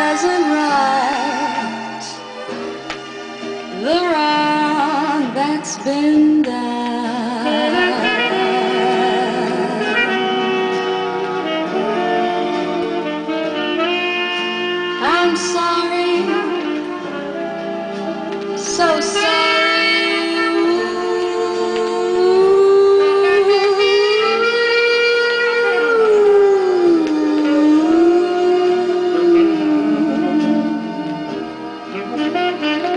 doesn't right the wrong that's been done. I'm sorry. Mm-hmm.